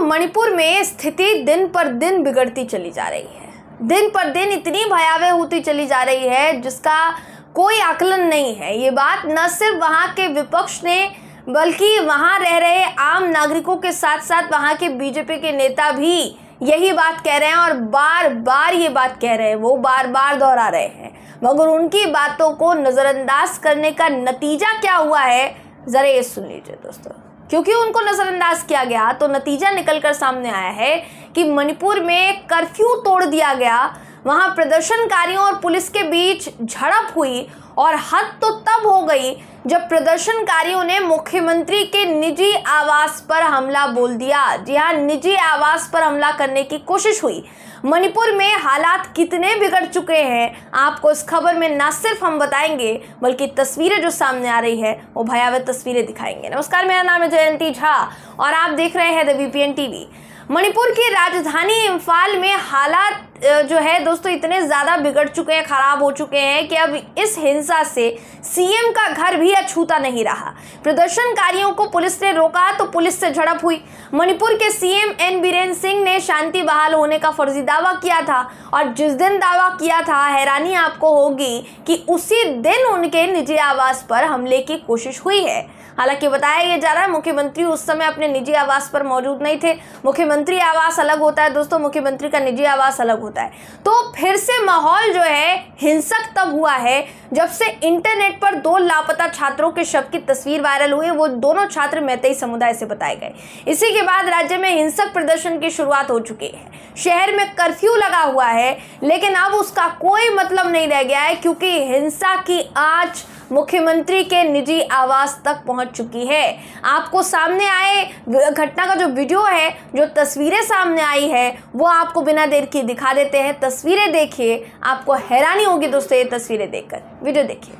मणिपुर में स्थिति दिन पर दिन बिगड़ती चली जा रही है। दिन पर दिन इतनी भयावह होती चली जा रही है, जिसका कोई आकलन नहीं है। ये बात न सिर्फ़ वहाँ के विपक्ष ने, बल्कि वहाँ रह रहे आम नागरिकों के साथ साथ वहाँ के बीजेपी के नेता भी यही बात कह रहे हैं और बार बार ये बात कह रहे हैं। वो बार बार दोहरा रहे हैं। मगर उनकी बातों को नज़रअंदाज करने का नतीजा क्या हुआ है, ज़रा ये सुन लीजिए दोस्तों। क्योंकि उनको नज़रअंदाज किया गया तो नतीजा निकलकर सामने आया है कि मणिपुर में कर्फ्यू तोड़ दिया गया। वहाँ प्रदर्शनकारियों और पुलिस के बीच झड़प हुई और हद तो तब हो गई जब प्रदर्शनकारियों ने मुख्यमंत्री के निजी आवास पर हमला बोल दिया। जी हाँ निजी आवास पर हमला करने की कोशिश हुई। मणिपुर में हालात कितने बिगड़ चुके हैं, आपको इस खबर में ना सिर्फ़ हम बताएँगे, बल्कि तस्वीरें जो सामने आ रही है, वो भयावह तस्वीरें दिखाएँगे। नमस्कार, मेरा नाम है जयंती झा, और आप देख रहे हैं द वीपीएन टीवी मणिपुर की राजधानी इम्फाल में हालात जो है दोस्तों, इतने ज़्यादा बिगड़ चुके हैं, ख़राब हो चुके हैं कि अब इस हिंसा से सीएम का घर भी अछूता नहीं रहा। प्रदर्शनकारियों को पुलिस ने रोका तो पुलिस से झड़प हुई। मणिपुर के सीएम एन बीरेन सिंह ने शांति बहाल होने का फर्जी दावा किया था और जिस दिन दावा किया था, हैरानी आपको होगी कि उसी दिन उनके निजी आवास पर हमले की कोशिश हुई है। हालाँकि बताया जा रहा है, मुख्यमंत्री उस समय अपने निजी आवास पर मौजूद नहीं थे। मुख्यमंत्री आवास अलग होता है, दोस्तों, मुख्यमंत्री का निजी आवास अलग होता है। तो फिर से माहौल जो है, हिंसक तब हुआ है, जब से इंटरनेट पर दो लापता छात्रों के शव की तस्वीर वायरल हुई, वो दोनों छात्र मैतई समुदाय से बताए गए। इसी के बाद राज्य में हिंसक प्रदर्शन की शुरुआत हो चुकी है। शहर में कर्फ्यू लगा हुआ है, लेकिन अब उसका कोई मतलब नहीं रह गया है, क्योंकि हिंसा की आँच मुख्यमंत्री के निजी आवास तक पहुँच चुकी है। आपको सामने आए घटना का जो वीडियो है, जो तस्वीरें सामने आई है, वो आपको बिना देर की दिखा देते हैं। तस्वीरें देखिए, आपको हैरानी होगी दोस्तों ये तस्वीरें देखकर। वीडियो देखिए।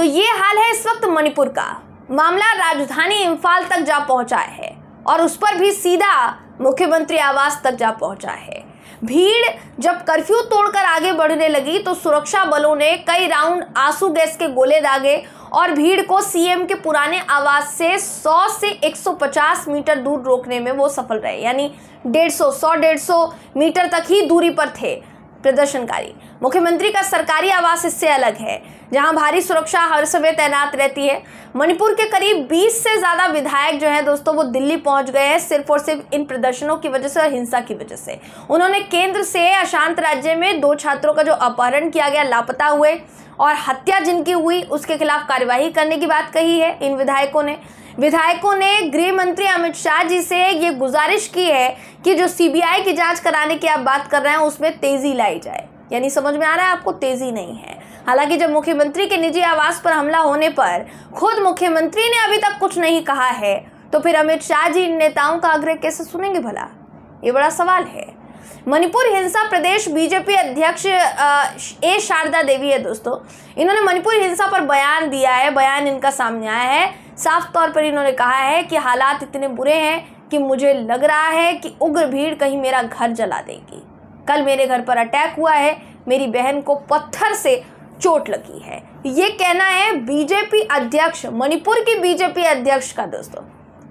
तो ये हाल है इस वक्त मणिपुर का। मामला राजधानी इम्फाल तक जा पहुँचा है और उस पर भी सीधा मुख्यमंत्री आवास तक जा पहुँचा है। भीड़ जब कर्फ्यू तोड़कर आगे बढ़ने लगी तो सुरक्षा बलों ने कई राउंड आँसू गैस के गोले दागे और भीड़ को सीएम के पुराने आवास से 100 से 150 मीटर दूर रोकने में वो सफल रहे, यानी 150 100 150 मीटर तक ही दूरी पर थे। प्रदर्शनकारी। मुख्यमंत्री का सरकारी आवास इससे अलग है, जहाँ भारी सुरक्षा हर समय तैनात रहती है। मणिपुर के करीब 20 से ज़्यादा विधायक जो है दोस्तों, वो दिल्ली पहुँच गए हैं, सिर्फ़ और सिर्फ़ इन प्रदर्शनों की वजह से और हिंसा की वजह से। उन्होंने केंद्र से अशांत राज्य में दो छात्रों का जो अपहरण किया गया, लापता हुए और हत्या जिनकी हुई, उसके खिलाफ कार्यवाही करने की बात कही है इन विधायकों ने। विधायकों ने गृह मंत्री अमित शाह जी से ये गुजारिश की है कि जो सीबीआई की जाँच कराने की आप बात कर रहे हैं, उसमें तेज़ी लाई जाए। यानी समझ में आ रहा है आपको तेज़ी नहीं है। हालाँकि जब मुख्यमंत्री के निजी आवास पर हमला होने पर खुद मुख्यमंत्री ने अभी तक कुछ नहीं कहा है तो फिर अमित शाह जी इन नेताओं का आग्रह कैसे सुनेंगे भला? ये बड़ा सवाल है। मणिपुर हिंसा प्रदेश बीजेपी अध्यक्ष ए शारदा देवी है दोस्तों। इन्होंने मणिपुर हिंसा पर बयान दिया है, बयान इनका सामने आया है। साफ़ तौर पर इन्होंने कहा है कि हालात इतने बुरे हैं कि मुझे लग रहा है कि उग्र भीड़ कहीं मेरा घर जला देगी। कल मेरे घर पर अटैक हुआ है, मेरी बहन को पत्थर से चोट लगी है। ये कहना है बीजेपी अध्यक्ष, मणिपुर की बीजेपी अध्यक्ष का दोस्तों।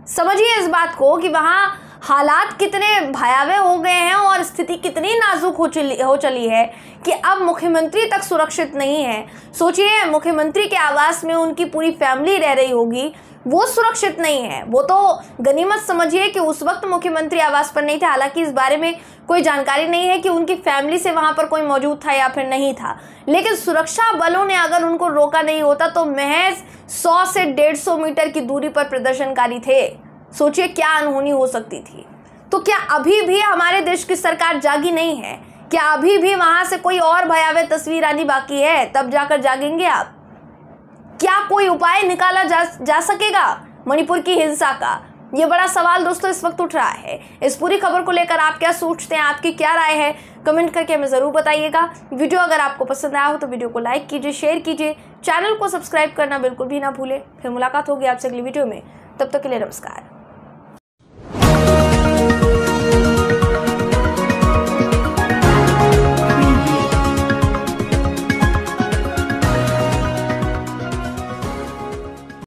समझिए इस बात को कि वहाँ हालात कितने भयावह हो गए हैं और स्थिति कितनी नाजुक हो चली हो चली है कि अब मुख्यमंत्री तक सुरक्षित नहीं है। सोचिए, मुख्यमंत्री के आवास में उनकी पूरी फैमिली रह रही होगी, वो सुरक्षित नहीं है। वो तो गनीमत समझिए कि उस वक्त मुख्यमंत्री आवास पर नहीं थे। हालाँकि इस बारे में कोई जानकारी नहीं है कि उनकी फैमिली से वहाँ पर कोई मौजूद था या फिर नहीं था। लेकिन सुरक्षा बलों ने अगर उनको रोका नहीं होता तो महज सौ से डेढ़ सौ मीटर की दूरी पर प्रदर्शनकारी थे। सोचिए क्या अनहोनी हो सकती थी। तो क्या अभी भी हमारे देश की सरकार जागी नहीं है? क्या अभी भी वहाँ से कोई और भयावह तस्वीर आनी बाकी है? तब जाकर जागेंगे आप। क्या कोई उपाय निकाला जा जा सकेगा मणिपुर की हिंसा का? ये बड़ा सवाल दोस्तों इस वक्त उठ रहा है। इस पूरी खबर को लेकर आप क्या सोचते हैं? आपकी क्या राय है? कमेंट करके हमें ज़रूर बताइएगा। वीडियो अगर आपको पसंद आया हो तो वीडियो को लाइक कीजिए, शेयर कीजिए। चैनल को सब्सक्राइब करना बिल्कुल भी ना भूलें। फिर मुलाकात होगी आपसे अगली वीडियो में। तब तक तो के लिए नमस्कार।